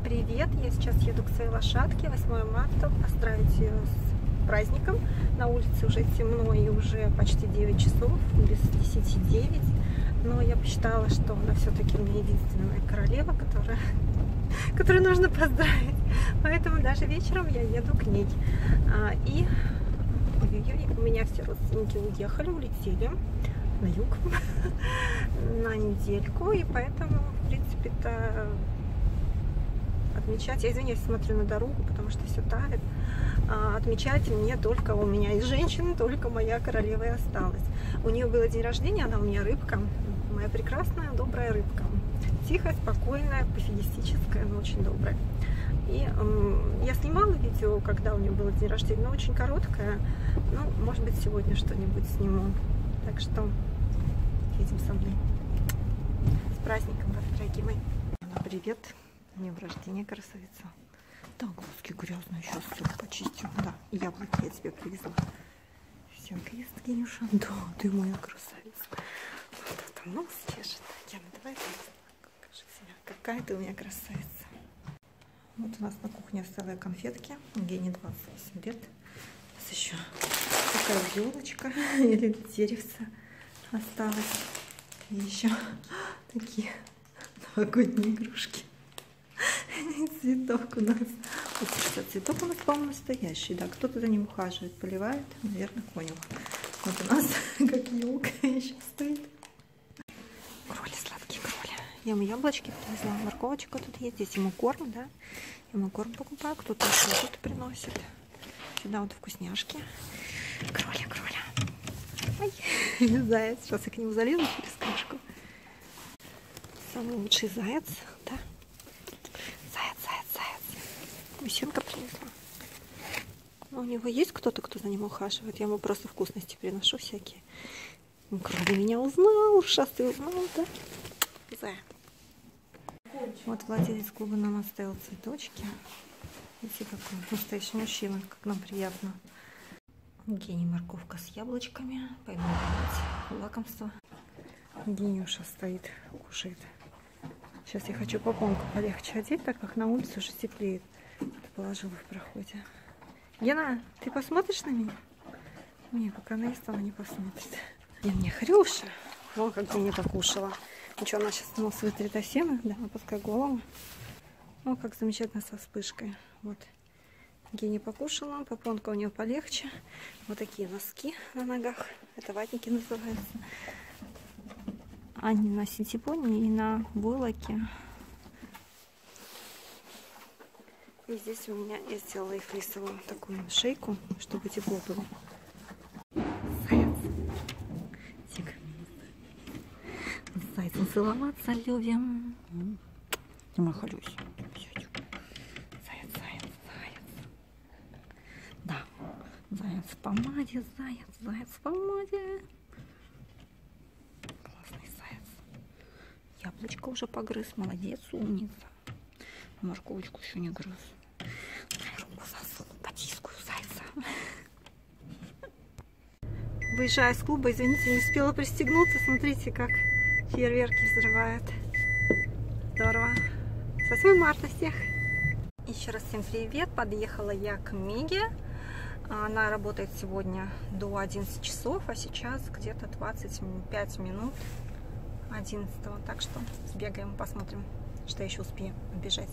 Всем привет! Я сейчас еду к своей лошадке 8 марта поздравить ее с праздником. На улице уже темно и уже почти 9 часов, без 10 9. Но я посчитала, что она все-таки у меня единственная королева, которая, которую нужно поздравить. Поэтому даже вечером я еду к ней. А, и у меня все родственники уехали, улетели на юг на недельку, и поэтому, в принципе-то, отмечать, я извиняюсь, смотрю на дорогу, потому что все тает, а, отмечать мне только у меня из женщин, только моя королева и осталась. У нее было день рождения, она у меня рыбка, моя прекрасная, добрая рыбка. Тихая, спокойная, пофигистическая, но очень добрая. И э, я снимала видео, когда у нее было день рождения, но очень короткое. Ну, может быть, сегодня что-нибудь сниму. Так что едем со мной. С праздником вас, дорогие мои. Привет. Днем рождения, красавица. Так, глазки грязные, сейчас все почистим. Да, яблоки я тебе привезла. Все, ест, Генюша. Да, ты моя красавица. Вот это нос чешет. Яна, давай покажи себя. Какая ты у меня красавица. Вот у нас на кухне осталось конфетки. Гене 28 лет. У нас еще такая елочка или деревце осталось. И еще такие новогодние игрушки. Цветок у нас. Вот, кстати, цветок у нас, по-моему, настоящий. Да, кто-то за ним ухаживает, поливает. Наверное, понял. Вот у нас как елка еще стоит. Кроли, сладкие кроли. Я ему яблочки привезла. Морковочка тут есть. Здесь ему корм, да. Ему корм покупаю. Кто-то еще тут приносит. Сюда вот вкусняшки. Кроля, кроля. Ой, заяц. Сейчас я к нему залезу через крышку. Самый лучший заяц, да? Заяц, заяц, заяц. Мужчинка принесла. Но у него есть кто-то, кто за ним ухаживает. Я ему просто вкусности приношу всякие. Кроме меня узнал, ушастый узнал, да? Зая. Вот владелец клуба нам оставил цветочки. Видите, какой настоящий мужчина, как нам приятно. Гений морковка с яблочками. Делать лакомство. Гениуша стоит, кушает. Сейчас я хочу попонку полегче одеть, так как на улице уже теплеет. Положила в проходе. Гена, ты посмотришь на меня? Не, пока наест, она не посмотрит. Я мне Хрюша. Вон как не покушала. Ну что, она сейчас нос вытрет осены, да, опускай голову. О, как замечательно со вспышкой. Вот. Гене покушала, попонка у нее полегче. Вот такие носки на ногах. Это ватники называются. Они на синтепоне и на войлоке. И здесь у меня я сделала их флисовую такую шейку, чтобы тепло было. Заяц. Зайцем целоваться любим. Не махалюсь. Заяц в помаде, заяц, заяц в помаде. Классный заяц. Яблочко уже погрыз, молодец, умница. Морковочку еще не грыз. Выезжая с клуба, извините, не успела пристегнуться. Смотрите, как фейерверки взрывают. Здорово. С 8 марта всех! Еще раз всем привет! Подъехала я к Миге. Она работает сегодня до 11 часов, а сейчас где-то 25 минут 11. Так что сбегаем, посмотрим, что еще успею бежать.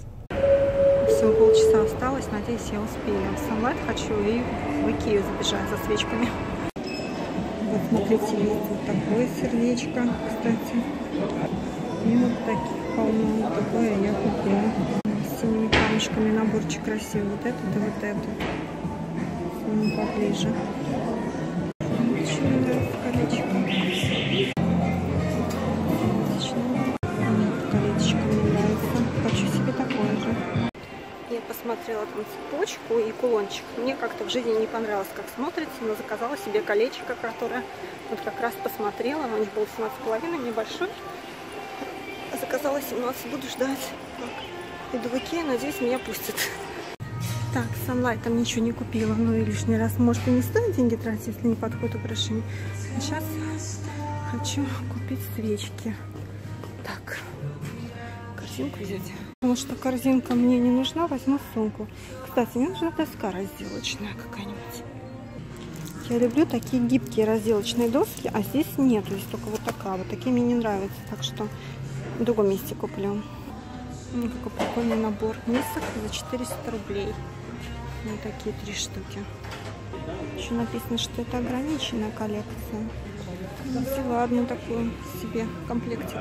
Всего полчаса осталось, надеюсь, я успею. В Sunlight хочу и в Икею забежать за свечками. Вот смотрите, вот такое сердечко, кстати. И вот таких полно. Вот такое я купила. С синими камешками наборчик красивый. Вот этот и вот этот ему поближе. Я посмотрела там цепочку и кулончик. Мне как-то в жизни не понравилось, как смотрится, но заказала себе колечко, которое вот как раз посмотрела. У них было 17,5, небольшой. Заказала 17, буду ждать. Так. Иду в Икею, надеюсь, меня пустят. Так, Sunlight там ничего не купила, ну и лишний раз, может и не стоит деньги тратить, если не подходит украшение. Сейчас хочу купить свечки. Так, картинку взять. Потому что корзинка мне не нужна, возьму сумку. Кстати, мне нужна доска разделочная какая-нибудь. Я люблю такие гибкие разделочные доски, а здесь нет, здесь только вот такая. Вот такие мне не нравятся, так что в другом месте куплю. Ну, какой прикольный набор мисок за 400 рублей. Вот такие три штуки. Еще написано, что это ограниченная коллекция. Взяла одну такую себе комплектик.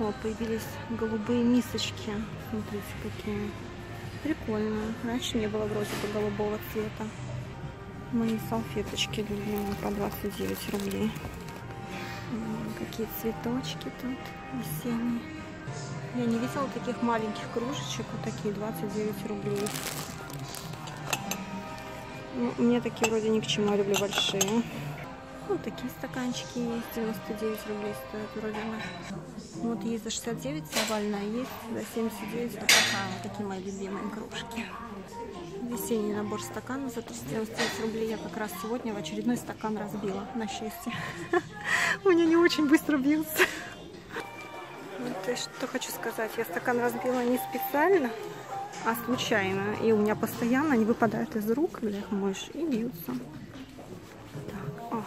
О, появились голубые мисочки. Смотрите, какие. Прикольно. Раньше не было вроде бы голубого цвета. Мои салфеточки любимые по 29 рублей. Какие цветочки тут весенние. Я не видела таких маленьких кружечек. Вот такие 29 рублей. Ну, мне такие вроде ни к чему, я люблю большие. Вот такие стаканчики есть, 99 рублей стоят вроде бы. Вот есть за 69 овальная, есть за 79 вот такая. Такие мои любимые кружки. Весенний набор стаканов за 399 рублей. Я как раз сегодня в очередной стакан разбила, на счастье. У меня не очень быстро бьются. Что хочу сказать. Я стакан разбила не специально а случайно. И у меня постоянно они выпадают из рук, когда их моешь, и бьются. Так, о,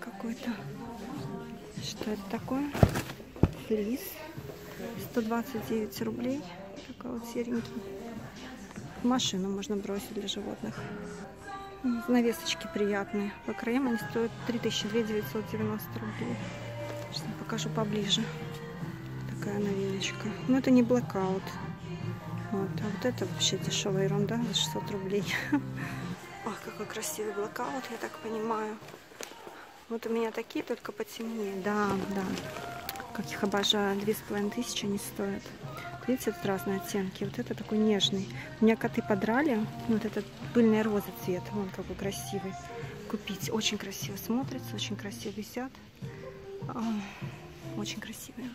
какой-то. Что это такое? Флис. 129 рублей. Такой вот серенький. Машину можно бросить для животных. Навесочки приятные. По краям они стоят 3990 рублей. Сейчас покажу поближе. Такая новиночка. Но это не блэкаут. Вот. А вот это вообще дешевая ерунда за 600 рублей. Ах, какой красивый блэкаут, я так понимаю. Вот у меня такие, только потемнее. Да, да. Как их обожаю. Две с половиной тысячи они стоят. Видите, тут разные оттенки. Вот это такой нежный. У меня коты подрали. Вот этот пыльный роза цвет. Вон какой красивый. Купить. Очень красиво смотрится, очень красиво висят. Очень красивые.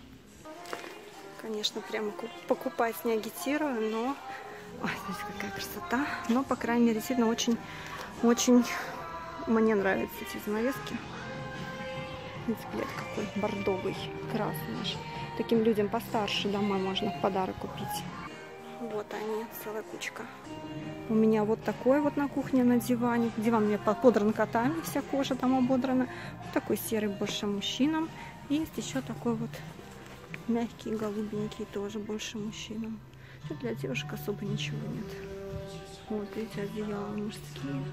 Конечно, прямо покупать не агитирую, но... Ой, смотрите, какая красота. Но, по крайней мере, действительно очень, очень мне нравятся эти занавески. Видите, плед какой бордовый, красный. Таким людям постарше домой можно в подарок купить. Вот они, целая кучка. У меня вот такой вот на кухне на диване. Диван меня подран котами, вся кожа там ободрана. Вот такой серый больше мужчинам. Есть еще такой вот Мягкие, голубенькие, тоже больше мужчинам. Тут для девушек особо ничего нет. Вот эти одеяла мужские.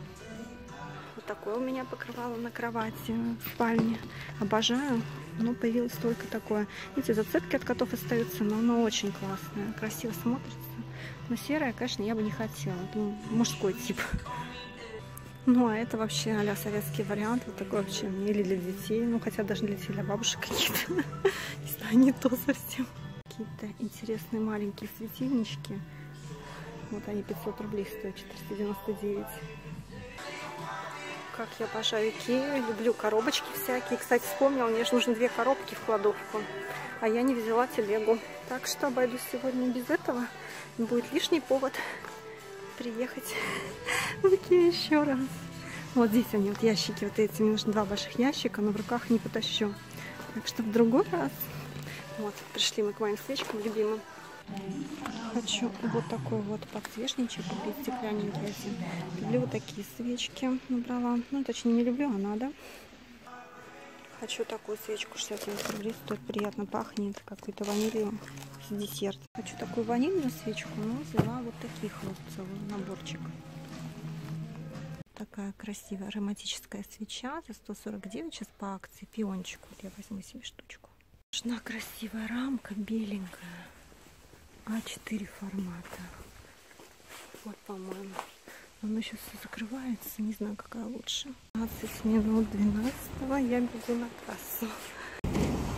Вот такое у меня покрывало на кровати в спальне. Обожаю. Но появилось только такое. Эти зацепки от котов остаются, но оно очень классное. Красиво смотрится. Но серое, конечно, я бы не хотела. Это мужской тип. Ну, а это вообще а советский вариант. Вот такой вообще. Или для детей. Ну, хотя даже для детей, для бабушек какие-то. Не знаю, не то совсем. Какие-то интересные маленькие светильнички. Вот они 500 рублей стоят, 499. Как я обожаю Икею. Люблю коробочки всякие. Кстати, вспомнила, мне же нужно две коробки в кладовку. А я не взяла телегу. Так что обойдусь сегодня без этого. Будет лишний повод приехать в Икею еще раз. Вот здесь они, вот ящики вот эти. Мне нужно два больших ящика, но в руках не потащу. Так что в другой раз. Вот, пришли мы к моим свечкам любимым. Хочу вот такой вот подсвечничек купить, стеклянненький один. Люблю вот такие свечки, набрала. Ну, точнее, не люблю, а надо. Хочу такую свечку 69 рублей, стоит приятно пахнет, какой-то ванилью с десерт. Хочу такую ванильную свечку, но взяла вот таких вот целый наборчик. Такая красивая ароматическая свеча за 149, сейчас по акции, пиончик. Вот я возьму себе штучку. Нужна красивая рамка, беленькая. А4 формата. Вот, по-моему. Оно сейчас все закрывается, не знаю, какая лучше. 15 минут 12 я бегу на кассу.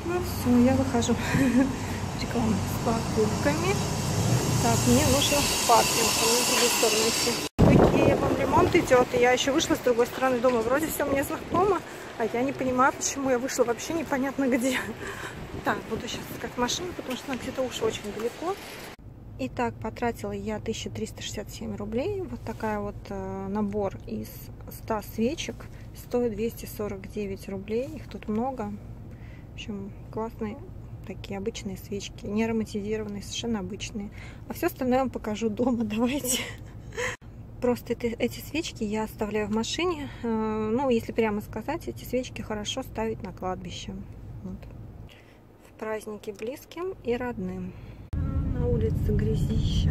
Ну все, я выхожу. Реклама с покупками. Так, мне нужно в паркинг, в другую сторону идти. Какие вам ремонт идет, и я еще вышла с другой стороны дома. Вроде все мне знакомо, а я не понимаю, почему я вышла вообще непонятно где. Так, буду сейчас искать машину, потому что она где-то уж очень далеко. Итак, потратила я 1367 рублей. Вот такая вот э, набор из 100 свечек. Стоит 249 рублей. Их тут много. В общем, классный такие обычные свечки, не ароматизированные, совершенно обычные. А все остальное я вам покажу дома, давайте. Просто это, эти свечки я оставляю в машине. Э, ну, если прямо сказать, эти свечки хорошо ставить на кладбище. Праздники близким и родным. На улице грязища.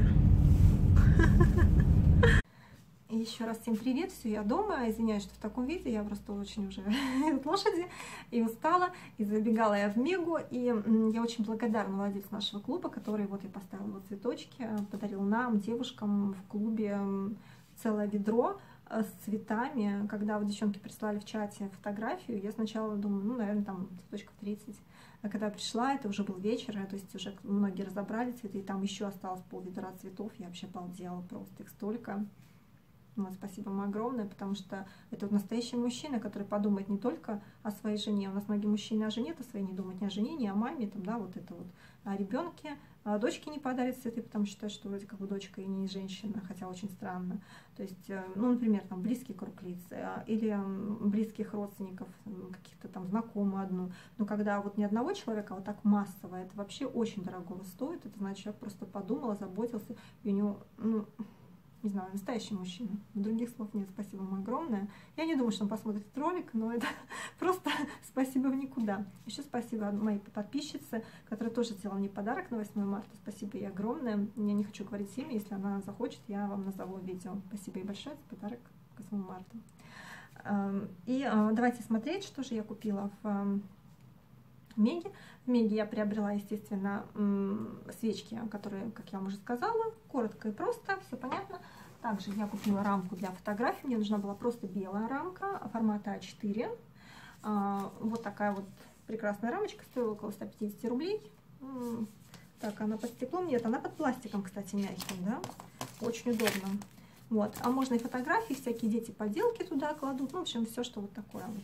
Еще раз всем привет, все, я дома, извиняюсь, что в таком виде, я просто очень уже из лошади и устала, и забегала я в Мегу, и я очень благодарна владельцу нашего клуба, который, вот я поставила цветочки, подарил нам, девушкам в клубе целое ведро. э, с цветами, когда вот девчонки прислали в чате фотографию, я сначала думаю, ну, наверное, там цветочков 30, а когда пришла, это уже был вечер, то есть уже многие разобрали цветы, и там еще осталось пол ведра цветов, я вообще обалдела просто, их столько. Ну, спасибо вам огромное, потому что это вот настоящий мужчина, который подумает не только о своей жене. У нас многие мужчины о жене то своей не думают, ни о жене, ни о маме, там, да, вот это вот, ребенке. А дочке не подарит цветы, потому что считают, что вроде как бы дочка и не женщина, хотя очень странно. То есть, э, ну, например, там близкий круг лиц э, или близких родственников, каких-то там знакомых одну. Но когда вот не одного человека, а вот так массово, это вообще очень дорого стоит. Это значит, человек просто подумал, заботился, и у него, ну, не знаю, настоящий мужчина. Других слов нет, спасибо вам огромное. Я не думаю, что он посмотрит ролик, но это просто спасибо в никуда. Еще спасибо моей подписчице, которая тоже сделала мне подарок на 8 марта. Спасибо ей огромное. Я не хочу говорить имя, если она захочет, я вам назову видео. Спасибо ей большое за подарок к 8 марта. Эм, и э, давайте смотреть, что же я купила в эм, Меги. В Меги я приобрела, естественно, свечки, которые, как я вам уже сказала, коротко и просто, все понятно. Также я купила рамку для фотографий. Мне нужна была просто белая рамка формата А4. А, вот такая вот прекрасная рамочка, стоила около 150 рублей. Так, она под стеклом, нет, она под пластиком, кстати, мягким, да, очень удобно. Вот, а можно и фотографии, всякие дети поделки туда кладут, ну, в общем, все, что вот такое вот.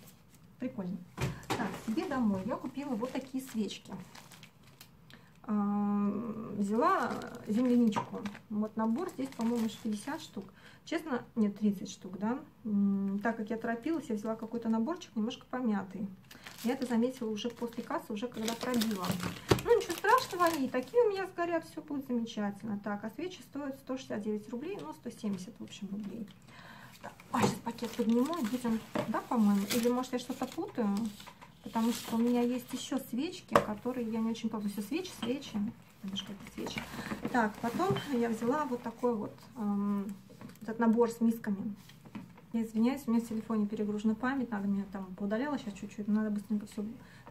Прикольно. Себе домой я купила вот такие свечки. Взяла земляничку. Вот набор здесь, по-моему, 50 штук. Честно, нет, 30 штук, да. Так как я торопилась, я взяла какой-то наборчик немножко помятый. Я это заметила уже после кассы, уже когда пробила. Ну, ничего страшного, они такие у меня сгорят, все будет замечательно. Так, а свечи стоят 169 рублей, ну, 170, в общем, рублей. Так, а, сейчас пакет подниму будем, да, по-моему? Или, может, я что-то путаю? Потому что у меня есть еще свечки, которые я не очень помню. Все свечи, свечи, немножко это свечи. Так, потом я взяла вот такой вот эм, этот набор с мисками. Я извиняюсь, у меня в телефоне перегружена память, надо мне там поудаляла сейчас чуть-чуть, надо быстренько все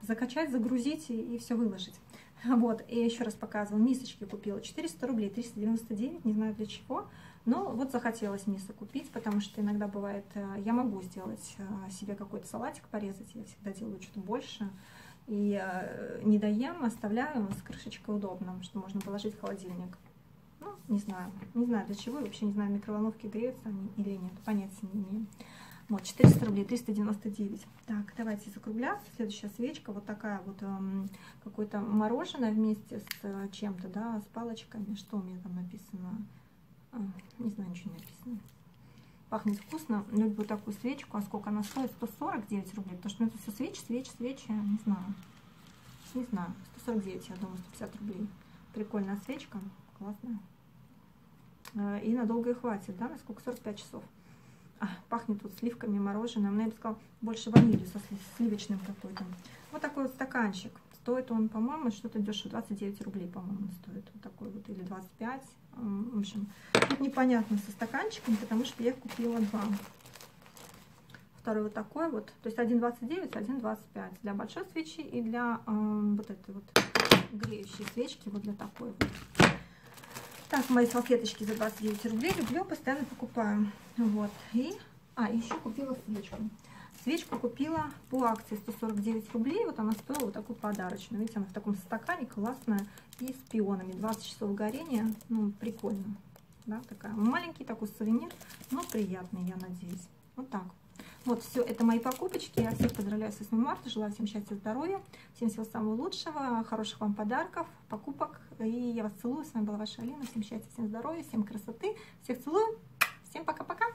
закачать, загрузить и, и все выложить. Вот, и еще раз показывала, мисочки купила, 400 рублей, 399, не знаю для чего. Но вот захотелось мясо купить, потому что иногда бывает, э, я могу сделать э, себе какой-то салатик, порезать, я всегда делаю что-то больше. И э, не доем, оставляю с крышечкой удобно, что можно положить в холодильник. Ну, не знаю, не знаю для чего, вообще не знаю, микроволновки греются они или нет, понятия не имею. Вот, 400 рублей, 399. Так, давайте закругляться. Следующая свечка, вот такая вот, эм, какое-то мороженое вместе с чем-то, да, с палочками. Что у меня там написано? Не знаю, ничего не написано. Пахнет вкусно. Люблю такую свечку. А сколько она стоит? 149 рублей. Потому что это все свечи, свечи, свечи. Не знаю. Не знаю. 149, я думаю, 150 рублей. Прикольная свечка. Классная. А, и надолго и хватит, да? На сколько? 45 часов. А, пахнет тут сливками, мороженым. Но я бы сказала, больше ванилью со сливочным какой-то. Вот такой вот стаканчик. Стоит он, по-моему, что-то дешево. 29 рублей, по-моему, стоит. Вот такой вот. Или 25. В общем, тут непонятно со стаканчиками, потому что я купила два. Второй вот такой вот. То есть 1,29, 1,25. Для большой свечи и для э, вот этой вот греющей свечки. Вот для такой вот. Так, мои салфеточки за 29 рублей. Люблю, постоянно покупаю. Вот. И, а, еще купила свечку. Свечку купила по акции 149 рублей. Вот она стоила вот такую подарочную. Видите, она в таком стакане классная и с пионами. 20 часов горения. Ну, прикольно. Да, такая. Маленький такой сувенир, но приятный, я надеюсь. Вот так. Вот, все, это мои покупочки. Я всех поздравляю с 8 марта. Желаю всем счастья, здоровья. Всем всего самого лучшего. Хороших вам подарков, покупок. И я вас целую. С вами была ваша Алина. Всем счастья, всем здоровья, всем красоты. Всех целую. Всем пока-пока.